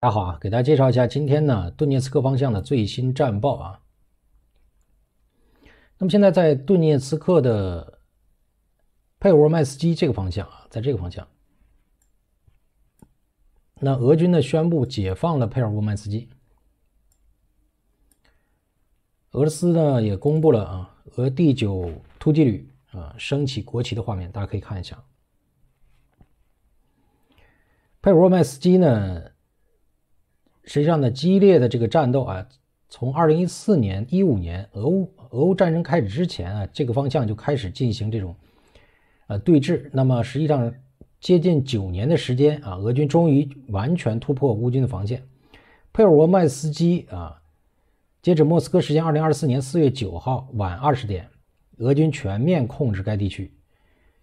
大家好啊，给大家介绍一下今天呢顿涅茨克方向的最新战报啊。那么现在在顿涅茨克的佩尔沃麦斯基这个方向啊，在这个方向，那俄军呢宣布解放了佩尔沃麦斯基。俄罗斯呢也公布了啊，俄第九突击旅啊升起国旗的画面，大家可以看一下。佩尔沃麦斯基呢？实际上呢，激烈的这个战斗啊，从二零一四年、一五年俄乌俄乌战争开始之前啊，这个方向就开始进行这种呃对峙。那么实际上接近九年的时间啊，俄军终于完全突破乌军的防线。佩尔沃麦斯基啊，截止莫斯科时间二零二四年四月九号晚二十点，俄军全面控制该地区。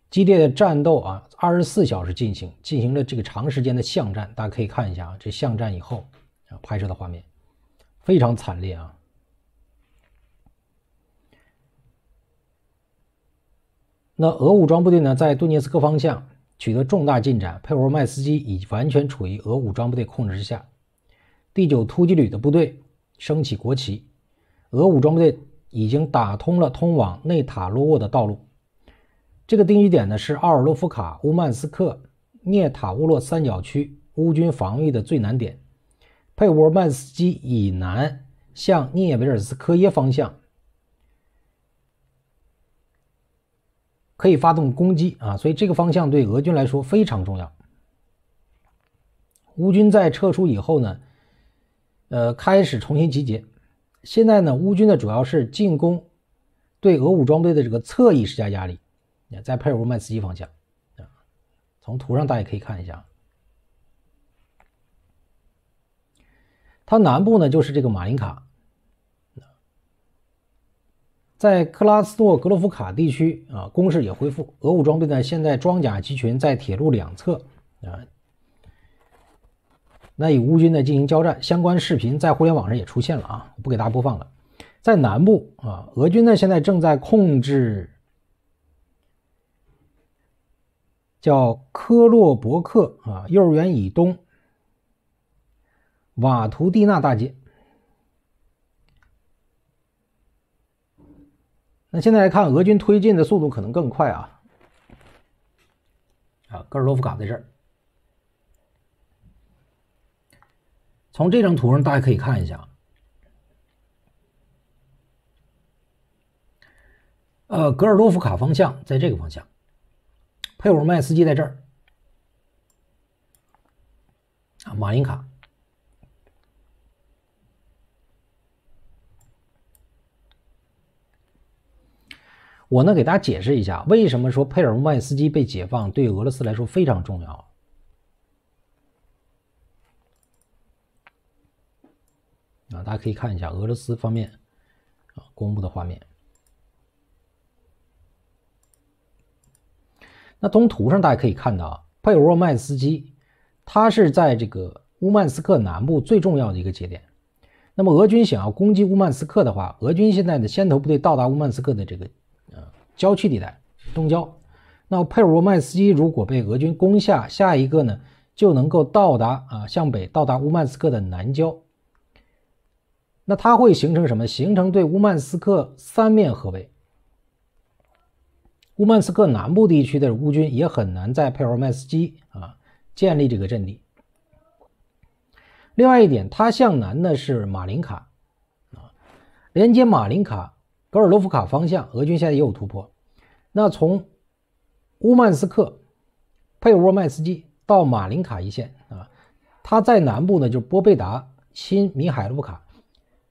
激烈的战斗啊，二十四小时进行，进行了这个长时间的巷战。大家可以看一下啊，这巷战以后。啊，拍摄的画面非常惨烈啊！那俄武装部队呢，在顿涅茨克方向取得重大进展，佩尔沃麦斯基已完全处于俄武装部队控制之下。第九突击旅的部队升起国旗，俄武装部队已经打通了通往内塔洛沃的道路。这个定居点呢，是奥尔洛夫卡、乌曼斯克、涅塔乌洛三角区乌军防御的最难点。佩沃曼斯基以南向涅韦尔斯科耶方向可以发动攻击啊，所以这个方向对俄军来说非常重要。乌军在撤出以后呢，呃，开始重新集结。现在呢，乌军的主要是进攻，对俄武装备的这个侧翼施加压力。在佩尔曼斯基方向啊，从图上大家可以看一下。它南部呢就是这个马林卡，在克拉斯诺格洛夫卡地区啊，攻势也恢复。俄武装备呢现在装甲集群在铁路两侧啊，那与乌军呢进行交战，相关视频在互联网上也出现了啊，不给大家播放了。在南部啊，俄军呢现在正在控制叫科洛伯克啊幼儿园以东。瓦图蒂纳大街。那现在来看，俄军推进的速度可能更快啊！啊，戈尔洛夫卡在这儿。从这张图上，大家可以看一下，呃，格尔洛夫卡方向在这个方向，佩尔麦斯基在这儿，啊，马林卡。我呢，给大家解释一下，为什么说佩尔沃麦斯基被解放对俄罗斯来说非常重要啊？大家可以看一下俄罗斯方面啊公布的画面。那从图上大家可以看到啊，佩尔沃麦斯基它是在这个乌曼斯克南部最重要的一个节点。那么俄军想要攻击乌曼斯克的话，俄军现在的先头部队到达乌曼斯克的这个。郊区地带，东郊。那佩尔沃麦斯基如果被俄军攻下，下一个呢就能够到达啊，向北到达乌曼斯克的南郊。那它会形成什么？形成对乌曼斯克三面合围。乌曼斯克南部地区的乌军也很难在佩尔沃麦斯基啊建立这个阵地。另外一点，它向南呢是马林卡啊，连接马林卡。格尔洛夫卡方向，俄军现在也有突破。那从乌曼斯克、佩沃麦斯基到马林卡一线啊，它在南部呢，就是波贝达、新米海洛夫卡，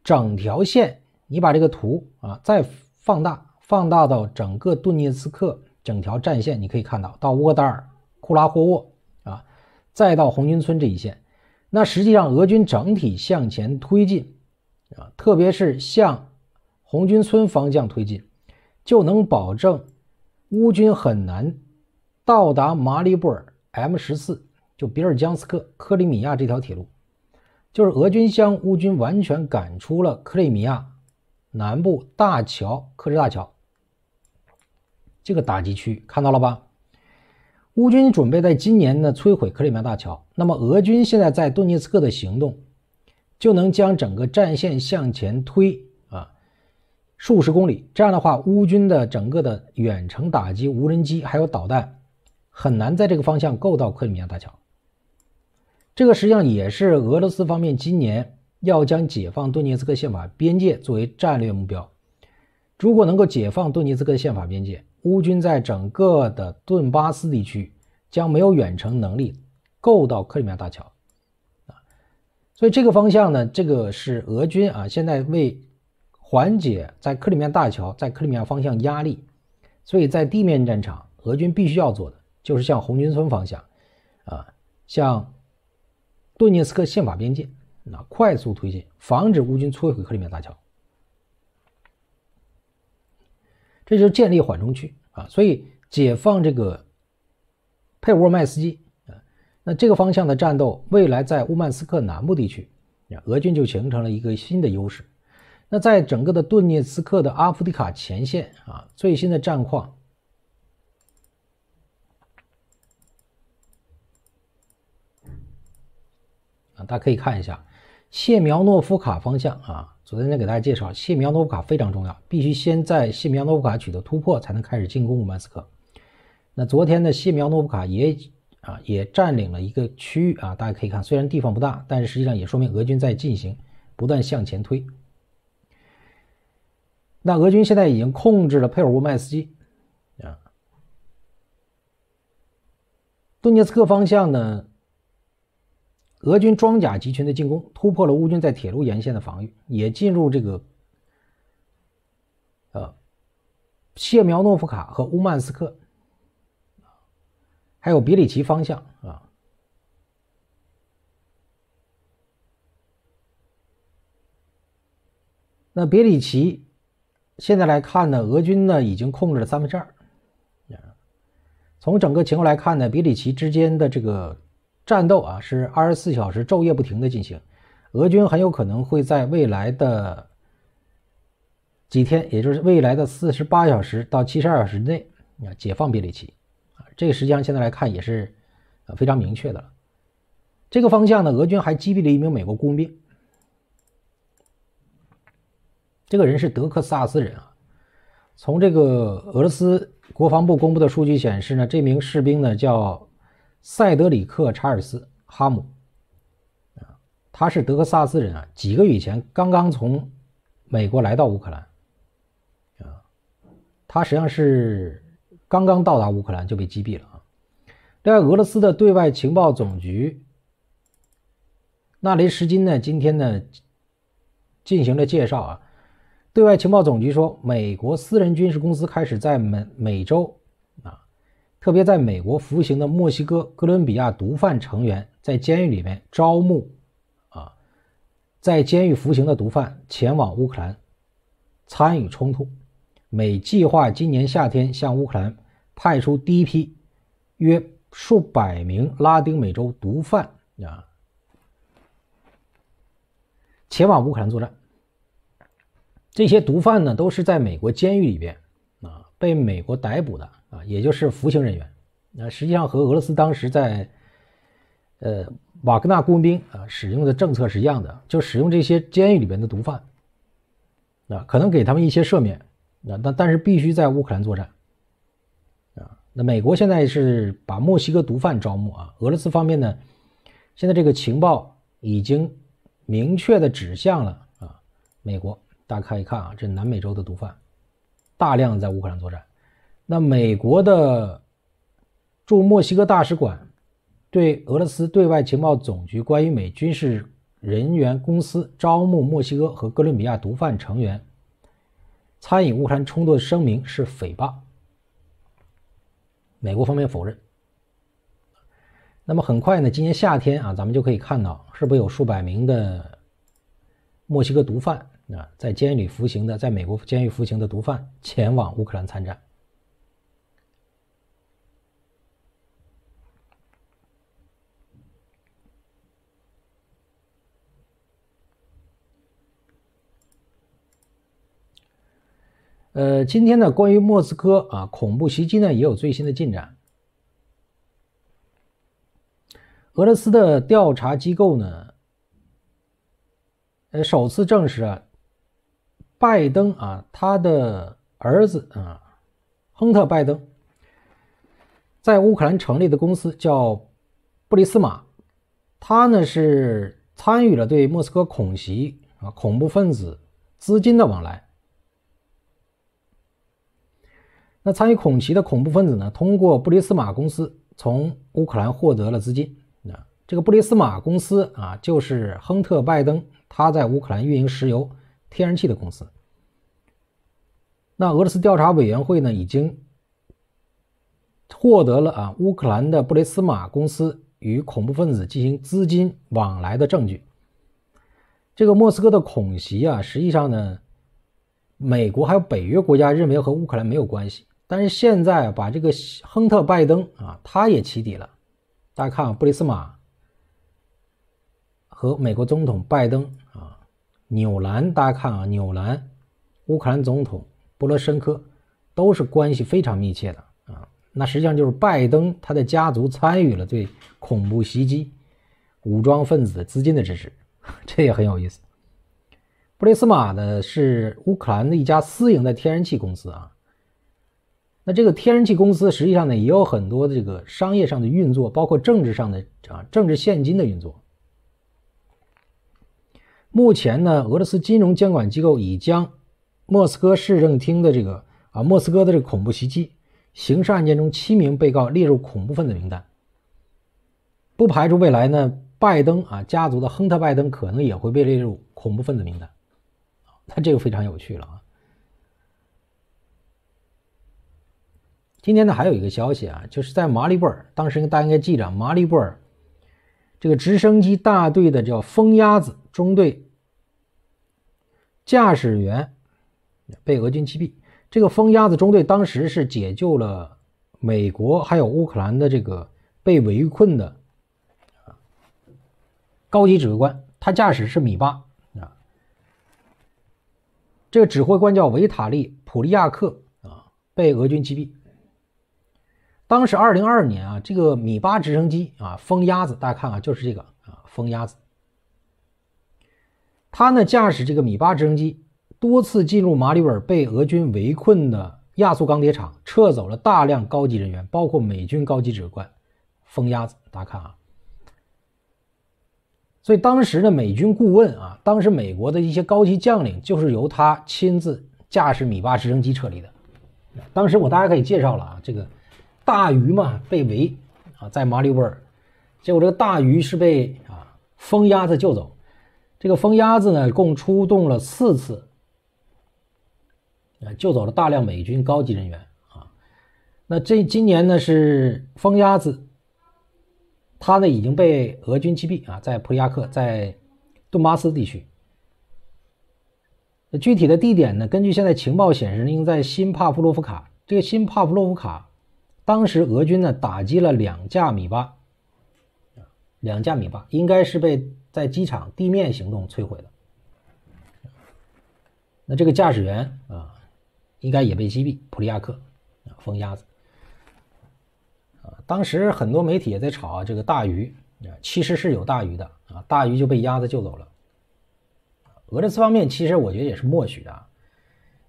整条线，你把这个图啊再放大，放大到整个顿涅茨克整条战线，你可以看到到沃达尔、库拉霍沃啊，再到红军村这一线。那实际上，俄军整体向前推进啊，特别是向。红军村方向推进，就能保证乌军很难到达马里布尔 M 十四，就比尔江斯克克里米亚这条铁路，就是俄军将乌军完全赶出了克里米亚南部大桥克什大桥。这个打击区，看到了吧？乌军准备在今年呢摧毁克里米亚大桥，那么俄军现在在顿涅茨克的行动，就能将整个战线向前推数十公里。这样的话，乌军的整个的远程打击无人机还有导弹，很难在这个方向够到克里米亚大桥。这个实际上也是俄罗斯方面今年要将解放顿涅茨克宪法边界作为战略目标。如果能够解放顿涅茨克宪法边界，乌军在整个的顿巴斯地区将没有远程能力够到克里米亚大桥啊。所以这个方向呢，这个是俄军啊现在为缓解在克里米亚大桥在克里米亚方向压力，所以在地面战场，俄军必须要做的就是向红军村方向啊，向。顿涅茨克宪法边界，那快速推进，防止乌军摧毁克里米亚大桥，这就是建立缓冲区啊。所以解放这个佩尔沃麦斯基啊，那这个方向的战斗，未来在乌曼斯克南部地区，俄军就形成了一个新的优势。那在整个的顿涅茨克的阿夫迪卡前线啊，最新的战况。啊，大家可以看一下谢苗诺夫卡方向啊。昨天呢给大家介绍，谢苗诺夫卡非常重要，必须先在谢苗诺夫卡取得突破，才能开始进攻乌曼斯克。那昨天的谢苗诺夫卡也啊也占领了一个区域啊，大家可以看，虽然地方不大，但是实际上也说明俄军在进行不断向前推。那俄军现在已经控制了佩尔沃麦斯基啊，顿涅茨克方向呢？俄军装甲集群的进攻突破了乌军在铁路沿线的防御，也进入这个呃谢苗诺夫卡和乌曼斯克，还有别里奇方向啊。那别里奇现在来看呢，俄军呢已经控制了三分之二。从整个情况来看呢，别里奇之间的这个。战斗啊是二十四小时昼夜不停的进行，俄军很有可能会在未来的几天，也就是未来的四十八小时到七十二小时内啊解放别里奇啊，这个实际上现在来看也是非常明确的了。这个方向呢，俄军还击毙了一名美国工兵，这个人是德克萨斯人啊。从这个俄罗斯国防部公布的数据显示呢，这名士兵呢叫。塞德里克·查尔斯·哈姆，他是德克萨斯人啊，几个月以前刚刚从美国来到乌克兰，啊，他实际上是刚刚到达乌克兰就被击毙了啊。另外，俄罗斯的对外情报总局纳雷什金呢，今天呢进行了介绍啊，对外情报总局说，美国私人军事公司开始在美美洲。啊特别在美国服刑的墨西哥哥伦比亚毒贩成员，在监狱里面招募，啊，在监狱服刑的毒贩前往乌克兰参与冲突。美计划今年夏天向乌克兰派出第一批约数百名拉丁美洲毒贩啊，前往乌克兰作战。这些毒贩呢，都是在美国监狱里边啊被美国逮捕的。啊，也就是服刑人员，那实际上和俄罗斯当时在，呃，瓦格纳雇佣兵啊使用的政策是一样的，就使用这些监狱里边的毒贩，啊，可能给他们一些赦免，啊，但但是必须在乌克兰作战，啊，那美国现在是把墨西哥毒贩招募啊，俄罗斯方面呢，现在这个情报已经明确的指向了啊，美国，大家看一看啊，这南美洲的毒贩大量在乌克兰作战。那美国的驻墨西哥大使馆对俄罗斯对外情报总局关于美军事人员公司招募墨西哥和哥伦比亚毒贩成员参与乌克兰冲突的声明是诽谤，美国方面否认。那么很快呢，今年夏天啊，咱们就可以看到，是不是有数百名的墨西哥毒贩啊，在监狱里服刑的，在美国监狱服刑的毒贩前往乌克兰参战？呃，今天呢，关于莫斯科啊恐怖袭击呢，也有最新的进展。俄罗斯的调查机构呢，呃，首次证实啊，拜登啊，他的儿子啊，亨特·拜登，在乌克兰成立的公司叫布里斯马，他呢是参与了对莫斯科恐袭啊恐怖分子资金的往来。那参与恐袭的恐怖分子呢，通过布里斯马公司从乌克兰获得了资金。啊这个布里斯马公司啊，就是亨特·拜登他在乌克兰运营石油、天然气的公司。那俄罗斯调查委员会呢，已经获得了啊乌克兰的布雷斯马公司与恐怖分子进行资金往来的证据。这个莫斯科的恐袭啊，实际上呢，美国还有北约国家认为和乌克兰没有关系。但是现在把这个亨特·拜登啊，他也起底了。大家看啊，布雷斯马和美国总统拜登啊，纽兰，大家看啊，纽兰，乌克兰总统波罗申科都是关系非常密切的啊。那实际上就是拜登他的家族参与了对恐怖袭击、武装分子的资金的支持，这也很有意思。布雷斯马呢是乌克兰的一家私营的天然气公司啊。那这个天然气公司实际上呢，也有很多这个商业上的运作，包括政治上的啊政治现金的运作。目前呢，俄罗斯金融监管机构已将莫斯科市政厅的这个啊莫斯科的这个恐怖袭击刑事案件中七名被告列入恐怖分子名单，不排除未来呢，拜登啊家族的亨特·拜登可能也会被列入恐怖分子名单。那这个非常有趣了啊。今天呢，还有一个消息啊，就是在马里布尔，当时大家应该记着，马里布尔这个直升机大队的叫“疯鸭子”中队驾驶员被俄军击毙。这个“疯鸭子”中队当时是解救了美国还有乌克兰的这个被围困的高级指挥官，他驾驶是米八啊。这个指挥官叫维塔利·普利亚克啊，被俄军击毙。当时二零二二年啊，这个米八直升机啊，疯鸭子，大家看啊，就是这个啊，疯鸭子。他呢驾驶这个米八直升机多次进入马里乌尔被俄军围困的亚速钢铁厂，撤走了大量高级人员，包括美军高级指挥官。疯鸭子，大家看啊。所以当时的美军顾问啊，当时美国的一些高级将领就是由他亲自驾驶米八直升机撤离的。当时我大家可以介绍了啊，这个。大鱼嘛被围啊，在马里乌尔，结果这个大鱼是被啊疯鸭子救走。这个疯鸭子呢，共出动了四次，啊，救走了大量美军高级人员啊。那这今年呢是疯鸭子，他呢已经被俄军击毙啊，在普里亚克，在顿巴斯地区。具体的地点呢，根据现在情报显示，应在新帕夫洛夫卡。这个新帕夫洛夫卡。当时俄军呢打击了两架米八，两架米八应该是被在机场地面行动摧毁的。那这个驾驶员啊，应该也被击毙。普利亚克啊，疯鸭子啊，当时很多媒体也在炒这个大鱼啊，其实是有大鱼的啊，大鱼就被鸭子救走了。俄罗斯方面其实我觉得也是默许的，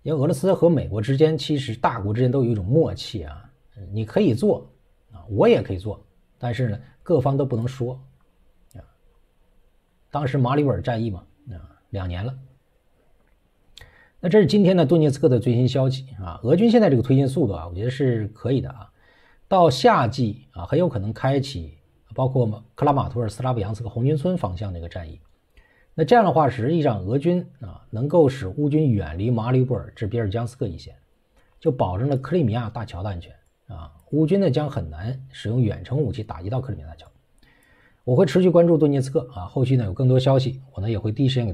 因为俄罗斯和美国之间其实大国之间都有一种默契啊。你可以做啊，我也可以做，但是呢，各方都不能说。当时马里乌尔战役嘛，啊，两年了。那这是今天的顿涅茨克的最新消息啊。俄军现在这个推进速度啊，我觉得是可以的啊。到夏季啊，很有可能开启包括克拉马托尔、斯拉布扬斯克、红军村方向的一个战役。那这样的话，实际上俄军啊，能够使乌军远离马里乌尔至比尔江斯克一线，就保证了克里米亚大桥的安全。啊，乌军呢将很难使用远程武器打击到克里米亚大桥。我会持续关注顿涅茨克啊，后续呢有更多消息，我呢也会第一时间给。